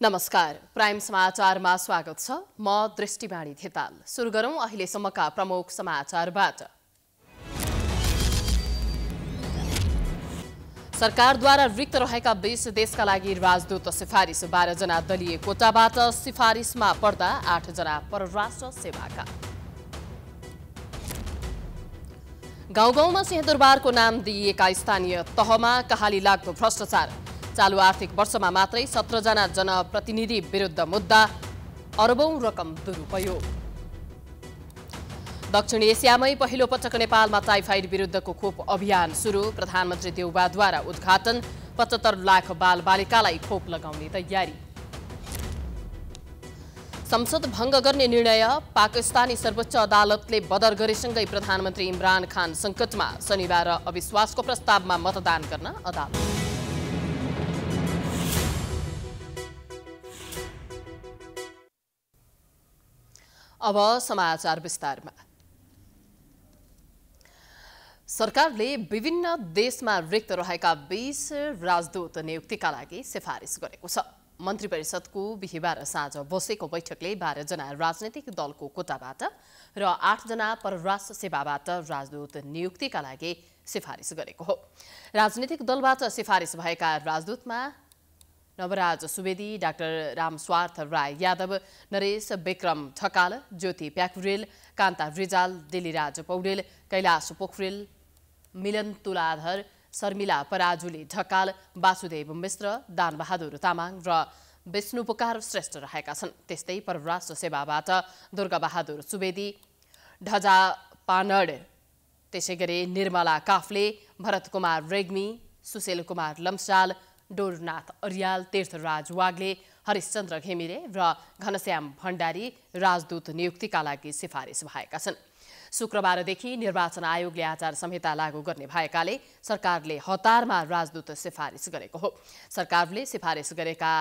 नमस्कार प्राइम समाचारमा स्वागत छ। म दृष्टिवाणी थिताल सुरु गरौं अहिलेसम्मका प्रमुख समाचारबाट। सरकारद्वारा रिक्त रहेका बीस देशका लागि राजदूत सिफारिस। बाह्रजना दलीय कोटाबाट सिफारिसमा पर्दा आठजना परराष्ट्र सेवाका। गाउँ गाउँमा सिंहदरबारको नाम दिइएका स्थानीय तहमा कहाली लाग्दो भ्रष्टाचार। चालु आर्थिक वर्षमा मात्रै सत्रजना जनप्रतिनिधि विरुद्ध मुद्दा अरबौं रकम दुरुपयोग। दक्षिण एसियामै पहिलो पटक नेपालमा टाइफाइड विरुद्धको खोप अभियान सुरु। प्रधानमन्त्री देउबाद्वारा उद्घाटन पचहत्तर लाख बालबालिकालाई खोप लगाउने तयारी। संसद भङ्ग गर्ने निर्णय पाकिस्तानी सर्वोच्च अदालतले बदर गरेसँगै प्रधानमन्त्री इमरान खान सङ्कटमा। शनिबार अविश्वासको प्रस्तावमा मतदान गर्न अदालत। अब समाचार विस्तारमा। सरकारले विभिन्न देशमा रिक्त रहेका बीस राजदूत नियुक्तिका लागि सिफारिस गरेको छ। मन्त्री परिषदको बिहिबार साँझ बसेको बैठकले बाह्रजना राजनैतिक दलको कोटाबाट र आठजना परराष्ट्र सेवाबाट राजदूत नियुक्तिका लागि सिफारिस गरेको हो। राजनैतिक दलबाट सिफारिस भएका राजदूतमा नवराज सुवेदी डाक्टर रामस्वार्थ राय यादव नरेश विक्रम ठकाल ज्योति प्याकुरेल कान्ता रिजाल दिल्लीराज पौडेल कैलाश पोखरेल मिलन तुलाधर शर्मिला पराजुली ढकाल वासुदेव मिश्र दानबहादुर तामाङ र विष्णु पुकार श्रेष्ठ रहेका छन्। त्यस्तै परराष्ट्र सेवाबाट दुर्गाबहादुर सुवेदी ढजा पानड त्यसै गरी निर्मला काफ्ले भरत कुमार रेग्मी सुशील कुमार लम्साल डोरनाथ अरियाल तीर्थराज वाग्ले हरिश्चन्द्र घिमिरे र घनश्याम भण्डारी राजदूत नियुक्तिका लागि सिफारिस भएका छन्। शुक्रबारदेखि निर्वाचन आयोगले आचार संहिता लागू गर्ने भएकाले सरकारले हतारमा राजदूत सिफारिस गरेको हो। सरकारले सिफारिस गरेका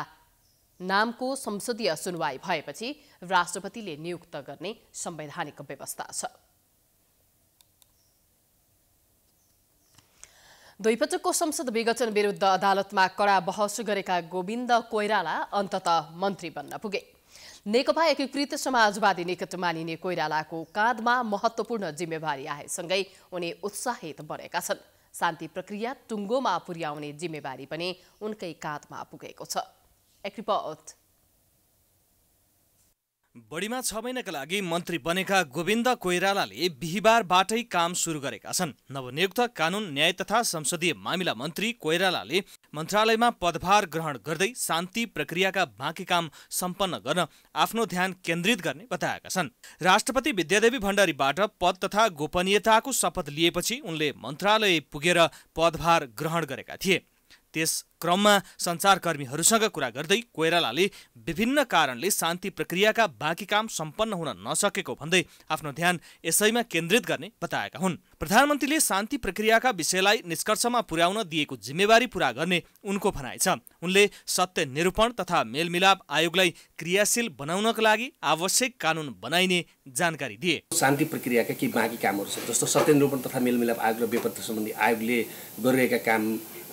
नामको संसदीय सुनवाई भएपछि राष्ट्रपतिले नियुक्त गर्ने संवैधानिक व्यवस्था छ। दुईपटकको संसद विघटन विरुद्ध अदालतमा कडा बहस गरेका गोविन्द कोइराला अन्तत मन्त्री बन्न पुगे नेकपा एकीकृत समाजवादी निकट मानिने कोइरालाको काँधमा महत्वपूर्ण जिम्मेवारी आएसँगै उनी उत्साहित बनेका छन् शान्ति प्रक्रिया टुङ्गोमा पुर्याउने जिम्मेवारी पनि उनकै काँधमा पुगेको छ एक रिपोर्ट बढीमा छ महिनाका लागि मन्त्री बनेका गोविन्द कोइरालाले बिहिबारबाटै काम सुरु गरेका छन्। नवनियुक्त कानुन न्याय तथा संसदीय मामिला मन्त्री कोइरालाले मन्त्रालयमा पदभार ग्रहण गर्दै शान्ति प्रक्रियाका बाँकी काम सम्पन्न गर्न आफ्नो ध्यान केन्द्रित गर्ने बताएका छन्। राष्ट्रपति विद्यादेवी भण्डारीबाट पद तथा गोपनीयताको शपथ लिएपछि उनले मन्त्रालय पुगेर पदभार ग्रहण गरेका थिए। त्यस क्रममा सञ्चारकर्मीहरूसँग कुरा गर्दै कोइरालाले विभिन्न कारणले शान्ति प्रक्रियाका बाँकी काम सम्पन्न हुन नसकेको भन्दै आफ्नो ध्यान यसैमा केन्द्रित गर्ने बताएका हुन्। प्रधानमन्त्रीले शान्ति प्रक्रियाका विषयलाई निष्कर्षमा पुर्याउन दिएको जिम्मेवारी पूरा गर्ने उनको भनाइ छ। उनले सत्य निरूपण तथा मेलमिलाप आयोगलाई क्रियाशील बनाउनका लागि आवश्यक कानुन बनाइने जानकारी दिए। शान्ति प्रक्रियाका केही बाँकी कामहरू छन् जस्तो सत्य निरूपण तथा मेलमिलाप आयोग र बेपत्ता सम्बन्धी आयोगले गरिरहेका काम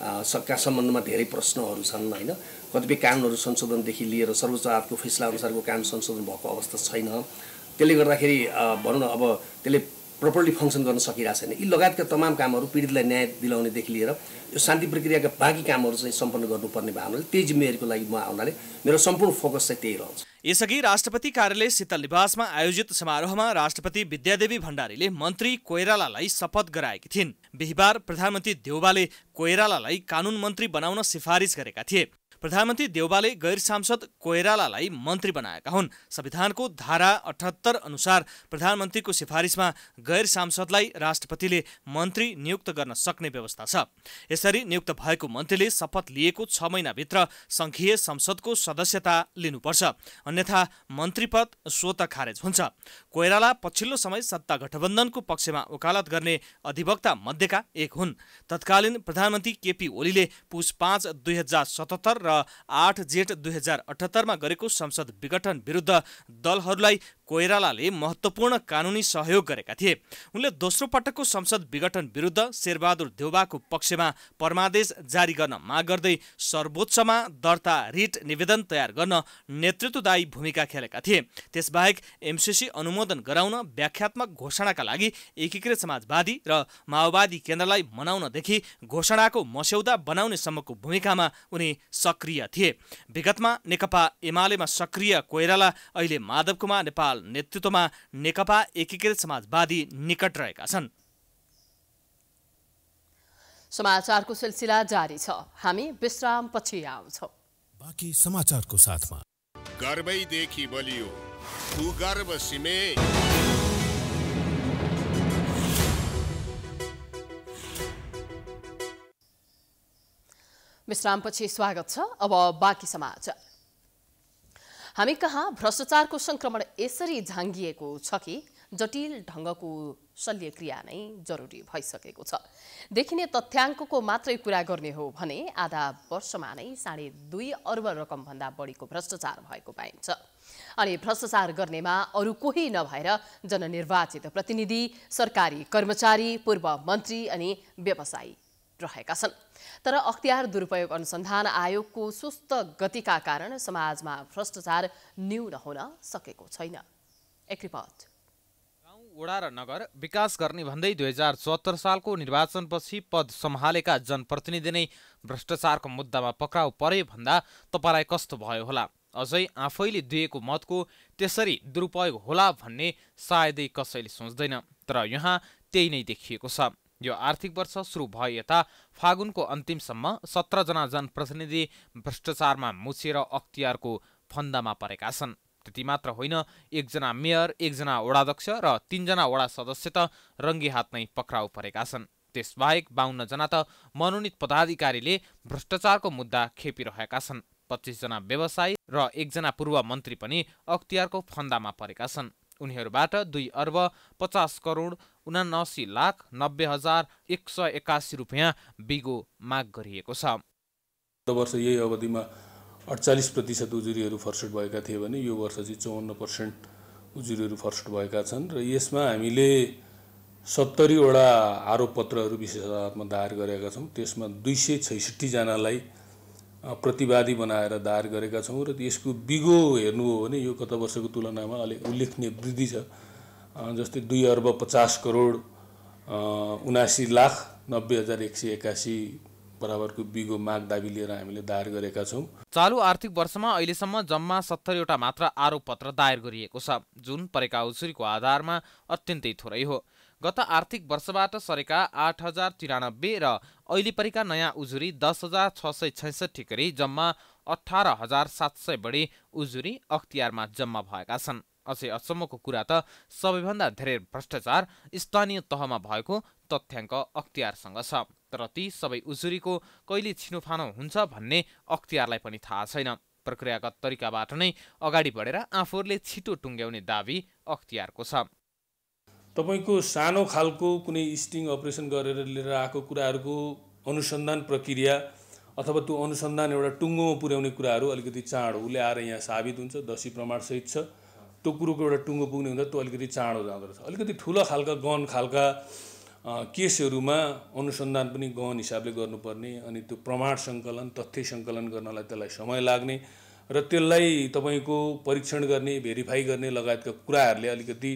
का सम्बन्धमा धेरै प्रश्नहरू छन् होइन? कतिपय कानुनहरू संशोधनदेखि लिएर सर्वोच्च अदालतको फैसला अनुसारको कानुन संशोधन भएको अवस्था छैन। त्यसले गर्दाखेरि भनौँ न अब त्यसले प्रपरली फङ्सन गर्न सकिरहेको छैन। यी लगायतका तमाम कामहरू पीडितलाई न्याय दिलाउनेदेखि लिएर यो शान्ति प्रक्रियाका बाँकी कामहरू चाहिँ सम्पन्न गर्नुपर्ने भएको हुनाले त्यही जिम्मेवारीको लागि म आउनाले मेरो सम्पूर्ण फोकस चाहिँ त्यही रहन्छ। यसअघि राष्ट्रपति कार्यालय शीतल निवासमा आयोजित समारोहमा राष्ट्रपति विद्यादेवी भण्डारीले मन्त्री कोइरालालाई शपथ गराएकी थिइन्। बिहिबार प्रधानमन्त्री देउबाले कोइरालालाई कानुन मन्त्री बनाउन सिफारिस गरेका थिए। प्रधानमन्त्री देउबाले गैर सांसद कोइरालालाई मन्त्री बनाएका हुन्। संविधानको धारा अठहत्तर अनुसार प्रधानमन्त्रीको सिफारिसमा गैर सांसदलाई राष्ट्रपतिले मन्त्री नियुक्त गर्न सक्ने व्यवस्था छ। यसरी नियुक्त भएको मन्त्रीले शपथ लिएको छ महिनाभित्र सङ्घीय संसदको सदस्यता लिनुपर्छ। अन्यथा मन्त्री पद स्वत खारेज हुन्छ। कोइराला पछिल्लो समय सत्ता गठबन्धनको पक्षमा वकालत गर्ने अधिवक्ता मध्येका एक हुन्। तत्कालीन प्रधानमन्त्री केपी ओलीले पुस पाँच दुई हजार सतहत्तर र आठ जेठ दुई हजार अठहत्तरमा गरेको संसद विघटन विरुद्ध दलहरूलाई कोइरालाले महत्त्वपूर्ण कानुनी सहयोग गरेका थिए। उनले दोस्रो पटकको संसद विघटन विरुद्ध शेरबहादुर देउबाको पक्षमा परमादेश जारी गर्न माग गर्दै सर्वोच्चमा दर्ता रिट निवेदन तयार गर्न नेतृत्वदायी भूमिका खेलेका थिए। त्यसबाहेक एमसिसी अनुमोदन गराउन व्याख्यात्मक घोषणाका लागि एकीकृत समाजवादी र माओवादी केन्द्रलाई मनाउनदेखि घोषणाको मस्यौदा बनाउनेसम्मको भूमिकामा उनी सक्रिय थिए। विगतमा नेकपा एमालेमा सक्रिय कोइराला अहिले माधव कुमार नेपाल नेतृत्वमा नेकपा एकीकृत समाजवादी निकट रहेका छन्। समाचारको सिलसिला जारी छ। हामी विश्राम पछि आउँछौँ। बाँकी समाचारको साथमा। गर्वैदेखि बलियो। सुगर्व सिमे। विश्रामपछि स्वागत छ। अब बाँकी समाचार। हामी कहाँ भ्रष्टाचारको सङ्क्रमण यसरी झाङ्गिएको छ कि? जटिल ढङ्गको शल्यक्रिया नै जरुरी भइसकेको छ। देखिने तथ्याङ्कको मात्रै कुरा गर्ने हो भने आधा वर्षमा नै साढे दुई अर्ब रकमभन्दा बढीको भ्रष्टाचार भएको पाइन्छ। अनि भ्रष्टाचार गर्नेमा अरू कोही नभएर जननिर्वाचित प्रतिनिधि सरकारी कर्मचारी पूर्व मन्त्री अनि व्यवसायी रहेका छन्। तर अख्तियार दुरुपयोग अनुसन्धान आयोगको सुस्त गतिका कारण समाजमा भ्रष्टाचार न्यून हुन सकेको छैन। एक रिपोर्ट। वडा र नगर विकास गर्ने भन्दै दुई हजार चौहत्तर सालको निर्वाचनपछि पद सम्हालेका जनप्रतिनिधि नै भ्रष्टाचारको मुद्दामा पक्राउ परे भन्दा तपाईँलाई कस्तो भयो होला? अझै आफैले दिएको मतको त्यसरी दुरुपयोग होला भन्ने सायदै कसैले सोच्दैन। तर यहाँ त्यही नै देखिएको छ। यो आर्थिक वर्ष सुरु भए यता फागुनको अन्तिमसम्म सत्रजना जनप्रतिनिधि भ्रष्टाचारमा मुछिएर अख्तियारको फन्दामा परेका छन्। त्यति मात्र होइन एकजना मेयर एकजना वडाध्यक्ष र तीनजना वडा सदस्य त रङ्गी हात नै पक्राउ परेका छन्। त्यसबाहेक बाहन्नजना त मनोनित पदाधिकारीले भ्रष्टाचारको मुद्दा खेपिरहेका छन्। पच्चिसजना व्यवसायी र एकजना पूर्व मन्त्री पनि अख्तियारको फन्दामा परेका छन्। उनीहरूबाट दुई अर्ब पचास करोड उनासी लाख नब्बे हजार एक सय एकासी रुपियाँ बिगो माग गरिएको छ। गत वर्ष यही अवधिमा अडचालिस प्रतिशत उजुरीहरू फर्सट भएका थिए भने यो वर्ष चाहिँ चौवन्न पर्सेन्ट उजुरीहरू फर्सट भएका छन् र यसमा हामीले सत्तरीवटा आरोप पत्रहरू विशेष अदालतमा दायर गरेका छौँ। त्यसमा दुई सय छैसठीजनालाई प्रतिवादी बनाएर दायर गरेका छौँ र यसको बिगो हेर्नु हो भने यो गत वर्षको तुलनामा अलिक उल्लेखनीय वृद्धि छ। जस्तै दुई अर्ब पचास करोड उनासी लाख नब्बे हजार एक सय एकासी बराबरको बिगो माग दाबी लिएर हामीले दायर गरेका छौँ। चालु आर्थिक वर्षमा अहिलेसम्म जम्मा सत्तरीवटा मात्र आरोप पत्र दायर गरिएको छ जुन परेका उजुरीको आधारमा अत्यन्तै थोरै हो। गत आर्थिक वर्षबाट सरेका आठ हजार तिरानब्बे र अहिले परेका नयाँ उजुरी दस हजार छ सय छैसठी गरी जम्मा अठार हजार सात सय बढी उजुरी अख्तियारमा जम्मा भएका छन्। अझै अचम्मको कुरा त सबैभन्दा धेरै भ्रष्टाचार स्थानीय तहमा भएको तथ्याङ्क अख्तियारसँग छ। तर ती सबै उजुरीको कहिले छिनोफानो हुन्छ भन्ने अख्तियारलाई पनि थाहा छैन। प्रक्रियागत तरिकाबाट नै अगाडि बढेर आफूहरूले छिटो टुङ्ग्याउने दावी अख्तियारको छ। तपाईँको सानो खालको कुनै स्टिङ अपरेसन गरेर लिएर आएको कुराहरूको अनुसन्धान प्रक्रिया अथवा त्यो अनुसन्धान एउटा टुङ्गोमा पुर्याउने कुराहरू अलिकति चाँडो उसले आएर यहाँ साबित हुन्छ दसी प्रमाणसहित छ। त्यो कुरोको एउटा टुङ्गो पुग्ने हुँदा त्यो अलिकति चाँडो जाँदो रहेछ। अलिकति ठुलो खालका गहन खालका केसहरूमा अनुसन्धान पनि गहन हिसाबले गर्नुपर्ने अनि त्यो प्रमाण सङ्कलन तथ्य सङ्कलन गर्नलाई त्यसलाई समय लाग्ने र त्यसलाई तपाईँको परीक्षण गर्ने भेरिफाई गर्ने लगायतका कुराहरूले अलिकति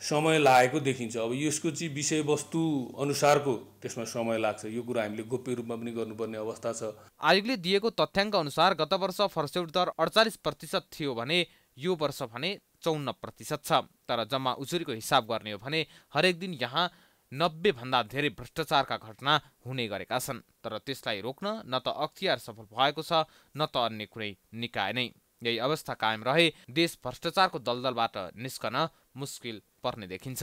समय लागेको देखिन्छ। अब यसको चाहिँ विषयवस्तु अनुसारको त्यसमा समय लाग्छ। यो कुरा हामीले गोप्य रूपमा पनि गर्नुपर्ने अवस्था छ। आयोगले दिएको तथ्याङ्क अनुसार गत वर्ष फर्स्यौट दर अडचालिस प्रतिशत थियो भने यो वर्ष भने चौन्न प्रतिशत छ। तर जम्मा उजुरीको हिसाब गर्ने हो भने हरेक दिन यहाँ नब्बेभन्दा धेरै भ्रष्टाचारका घटना हुने गरेका छन्। तर त्यसलाई रोक्न न त अख्तियार सफल भएको छ न त अन्य कुनै निकाय नै। यही अवस्था कायम रहे देश भ्रष्टाचारको दलदलबाट निस्कन मुस्किल पर्ने देखिन्छ।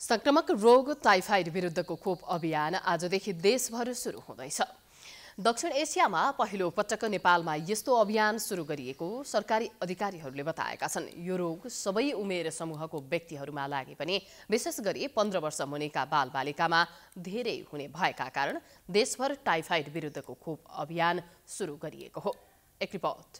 संक्रमक रोग टाइफाइड विरुद्धको खोप अभियान आजदेखि देशभर सुरु हुँदैछ। दक्षिण एसियामा पहिलो पटक नेपालमा यस्तो अभियान सुरु गरिएको सरकारी अधिकारीहरूले बताएका छन्। यो रोग सबै उमेर समूहको व्यक्तिहरूमा लागे पनि विशेष गरी पन्ध्र वर्ष मुनिका बालबालिकामा धेरै हुने भएका कारण देशभर टाइफाइड विरुद्धको खोप अभियान सुरु गरिएको हो। एक रिपोर्ट।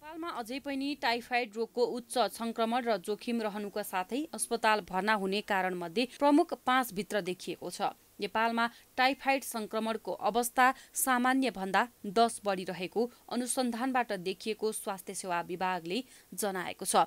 नेपालमा अझै पनि टाइफाइड रोगको उच्च संक्रमण र जोखिम रहनुका साथै अस्पताल भर्ना हुने कारणमध्ये प्रमुख पाँच भित्र देखिएको छ। नेपालमा टाइफाइड संक्रमणको अवस्था सामान्य भन्दा दस बढिरहेको अनुसन्धानबाट देखिएको स्वास्थ्य सेवा विभागले जनाएको छ।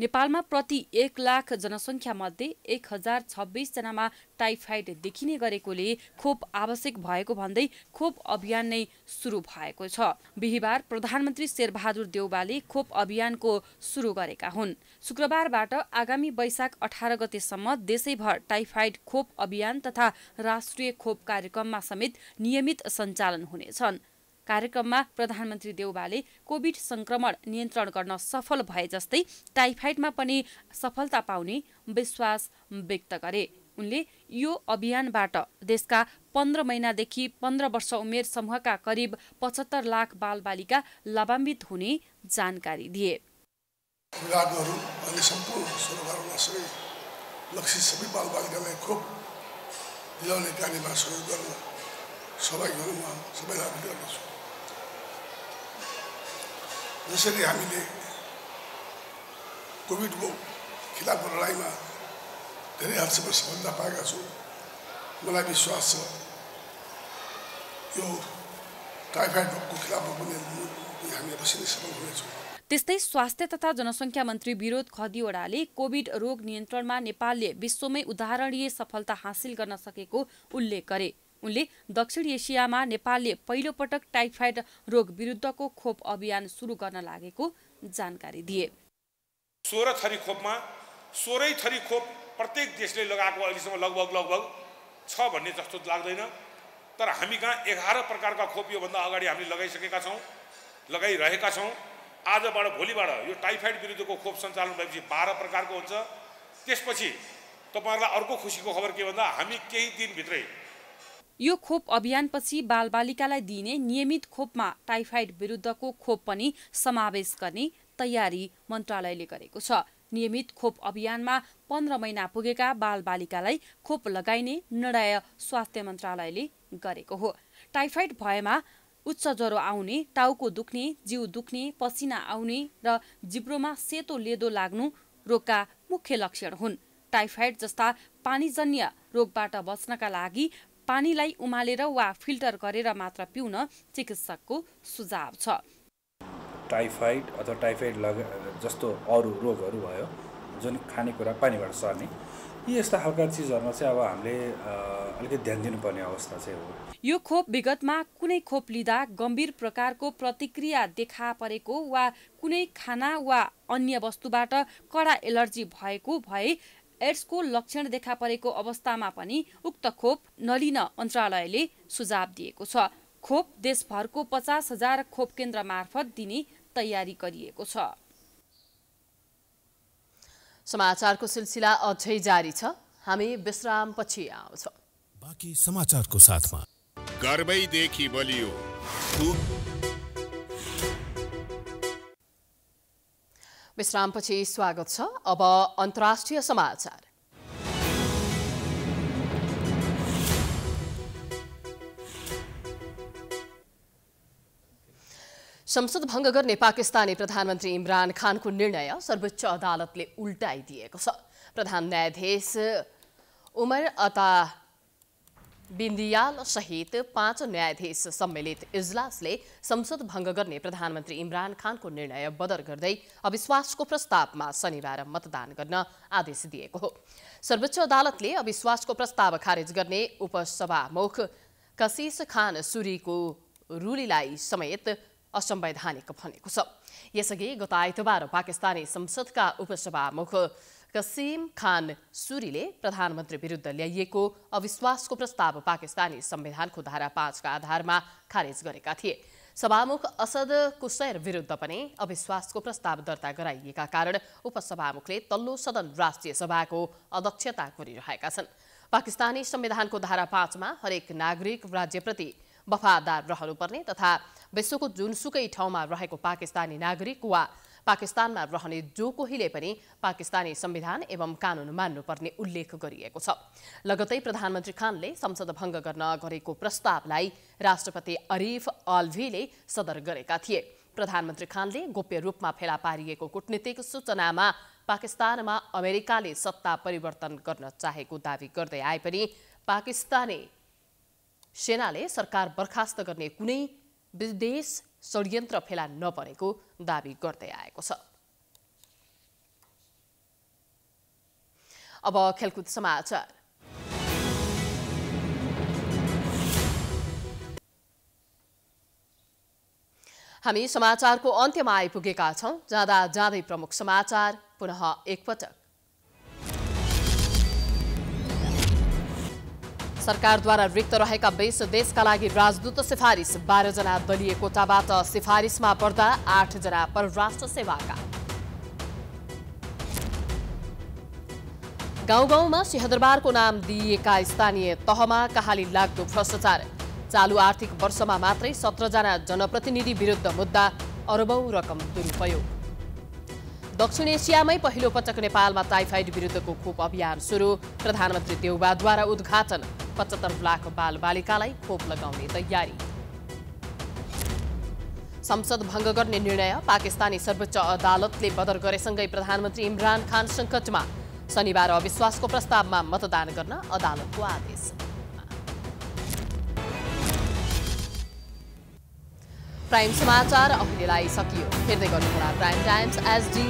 नेपालमा प्रति एक लाख जनसङ्ख्या मध्ये एक हजार छब्बिसजनामा टाइफाइड देखिने गरेकोले खोप आवश्यक भएको भन्दै खोप अभियान नै सुरु भएको छ। बिहिबार प्रधानमन्त्री शेरबहादुर देउबाले खोप अभियानको सुरु गरेका हुन्। शुक्रबारबाट आगामी वैशाख अठार गतेसम्म देशैभर टाइफाइड खोप अभियान तथा राष्ट्रिय खोप कार्यक्रममा समेत नियमित सञ्चालन हुनेछन्। कार्यक्रममा प्रधानमन्त्री देउबाले कोभिड संक्रमण नियन्त्रण गर्न सफल भए जस्तै टाइफाइडमा पनि सफलता पाउने विश्वास व्यक्त गरे। उनले यो अभियानबाट देशका पन्ध्र महिनादेखि पन्ध्र वर्ष उमेर समूहका करिब पचहत्तर लाख बालबालिका लाभान्वित हुने जानकारी दिए। सबै बालबालिकालाई खोप दिलाउने कार्यमा सहयोग गर्न हुन म सबैलाई आग्रह गर्दछु जसरी हामीले कोभिडको खिलाफको लडाइँमा धेरै हदसम्म सफलता पाएका छौँ मलाई विश्वास छ यो टाइफाइड रोगको खिलाफमा पनि हामी अवश्य नै सफल हुनेछौँ त्यस्तै स्वास्थ्य तथा जनसङ्ख्या मन्त्री विरोध खदिवडाले कोभिड रोग नियन्त्रणमा नेपालले विश्वमै उदाहरणीय सफलता हासिल गर्न सकेको उल्लेख गरे। उनले दक्षिण एसियामा नेपालले पहिलो पटक टाइफाइड रोग विरुद्धको खोप अभियान सुरु गर्न लागेको जानकारी दिए। सोह्र थरी खोपमा सोह्रै थरी खोप प्रत्येक देशले लगाएको अहिलेसम्म लगभग लगभग छ भन्ने जस्तो लाग्दैन। तर हामी कहाँ एघार प्रकारका खोप योभन्दा अगाडि हामीले लगाइसकेका छौँ लगाइरहेका छौँ। आजबाट भोलिबाट यो टाइफाइड विरुद्धको खोप सञ्चालन भएपछि बाह्र प्रकारको हुन्छ। त्यसपछि तपाईँहरूलाई अर्को खुसीको खबर के भन्दा हामी केही दिनभित्रै यो खोप अभियानपछि बालबालिकालाई दिइने नियमित खोपमा टाइफाइड विरुद्धको खोप पनि समावेश गर्ने तयारी मन्त्रालयले गरेको छ। नियमित खोप अभियानमा पन्ध्र महिना पुगेका बालबालिकालाई खोप लगाइने निर्णय स्वास्थ्य मन्त्रालयले गरेको हो। टाइफाइड भएमा उच्च ज्वरो आउने टाउको दुख्ने जिउ दुख्ने पसिना आउने र जिब्रोमा सेतो लेदो लाग्नु रोगका मुख्य लक्षण हुन्। टाइफाइड जस्ता पानीजन्य रोगबाट बच्नका लागि पानीलाई उमालेर वा फिल्टर गरेर मात्र पिउन चिकित्सकको सुझाव छ। टाइफाइड अथवा टाइफाइड लग जस्तो अरू रोगहरू भयो जुन खानेकुरा पानीबाट सर्ने यी यस्ता खालका चिजहरूमा चाहिँ अब हामीले अलिकति ध्यान दिनुपर्ने अवस्था चाहिँ हो। यो खोप विगतमा कुनै खोप लिँदा गम्भीर प्रकारको प्रतिक्रिया देखा परेको वा कुनै खाना वा अन्य वस्तुबाट कडा एलर्जी भएको भए एड्सको लक्षण देखा परेको अवस्थामा पनि उक्त खोप नलिन मन्त्रालयले सुझाव दिएको छ। खोप देशभरको पचास हजार खोप केन्द्र मार्फत दिने तयारी गरिएको छ। समाचारको सिलसिला अझै जारी छ। हामी विश्रामपछि आउँछौँ। बाँकी समाचारको साथमा। गर्वैदेखि बलियो। विश्रामपछि स्वागत छ। अब अन्तर्राष्ट्रिय समाचार। संसद भङ्ग गर्ने पाकिस्तानी प्रधानमन्त्री इमरान खानको निर्णय सर्वोच्च अदालतले उल्टाइदिएको छ। प्रधान न्यायाधीश उमर अता बिन्दियाल सहित पाँच न्यायाधीश सम्मिलित इजलासले संसद भङ्ग गर्ने प्रधानमन्त्री इमरान खानको निर्णय बदर गर्दै अविश्वासको प्रस्तावमा शनिबार मतदान गर्न आदेश दिएको हो। सर्वोच्च अदालतले अविश्वासको प्रस्ताव खारेज गर्ने उपसभामुख कसिस खान सुरीको रुलीलाई समेत असंवैधानिक भनेको छ। यसअघि गत आइतबार पाकिस्तानी संसदका उपसभामुख कसिम खान सुरीले प्रधानमन्त्री विरुद्ध ल्याइएको अविश्वासको प्रस्ताव पाकिस्तानी संविधानको धारा पाँचका आधारमा खारेज गरेका थिए। सभामुख असद कुसैर विरुद्ध पनि अविश्वासको प्रस्ताव दर्ता गराइएका कारण उपसभामुखले तल्लो सदन राष्ट्रिय सभाको अध्यक्षता गरिरहेका छन्। पाकिस्तानी संविधानको धारा पाँचमा हरेक नागरिक राज्यप्रति वफादार रहनुपर्ने तथा विश्वको जुनसुकै ठाउँमा रहेको पाकिस्तानी नागरिक वा पाकिस्तानमा रहने जो कोहीले पनि पाकिस्तानी संविधान एवं कानुन मान्नुपर्ने उल्लेख गरिएको छ। लगतै प्रधानमन्त्री खानले संसद भङ्ग गर्न गरेको प्रस्तावलाई राष्ट्रपति अरिफ अल्भीले सदर गरेका थिए। प्रधानमन्त्री खानले गोप्य रूपमा फेला पारिएको कूटनीतिक सूचनामा पाकिस्तानमा अमेरिकाले सत्ता परिवर्तन गर्न चाहेको दावी गर्दै आए पनि पाकिस्तानी सेनाले सरकार बर्खास्त गर्ने कुनै विदेश षड्यन्त्र फेला नपरेको दावी गर्दै आएको छ। अब खेलकुद समाचार। हामी समाचारको अन्त्यमा आइपुगेका छौँ। जाँदा जाँदै प्रमुख समाचार पुनः एकपटक। सरकारद्वारा रिक्त रहेका बीस देशका लागि राजदूत सिफारिस। बाह्रजना दलीय कोटाबाट सिफारिसमा पर्दा आठजना परराष्ट्र सेवाका। गाउँ गाउँमा सिंहदरबारको नाम दिइएका स्थानीय तहमा कहाली लाग्दो भ्रष्टाचार। चालु आर्थिक वर्षमा मात्रै सत्रजना जनप्रतिनिधि विरुद्ध मुद्दा अरबौं रकम दुरुपयोग। दक्षिण एसियामै पहिलो पटक नेपालमा टाइफाइड विरुद्धको खोप अभियान सुरु। प्रधानमन्त्री देउबाद्वारा उद्घाटन। पचहत्तर लाख बालबालिकालाई खोप लगाउने तयारी। संसद भङ्ग गर्ने निर्णय पाकिस्तानी सर्वोच्च अदालतले बदर गरेसँगै प्रधानमन्त्री इमरान खान सङ्कटमा। शनिबार अविश्वासको प्रस्तावमा मतदान गर्न अदालतको आदेश। प्राइम समाचार अहिलेलाई सकियो। हेर्दै गर्नुहोला प्राइम टाइम्स एसडी।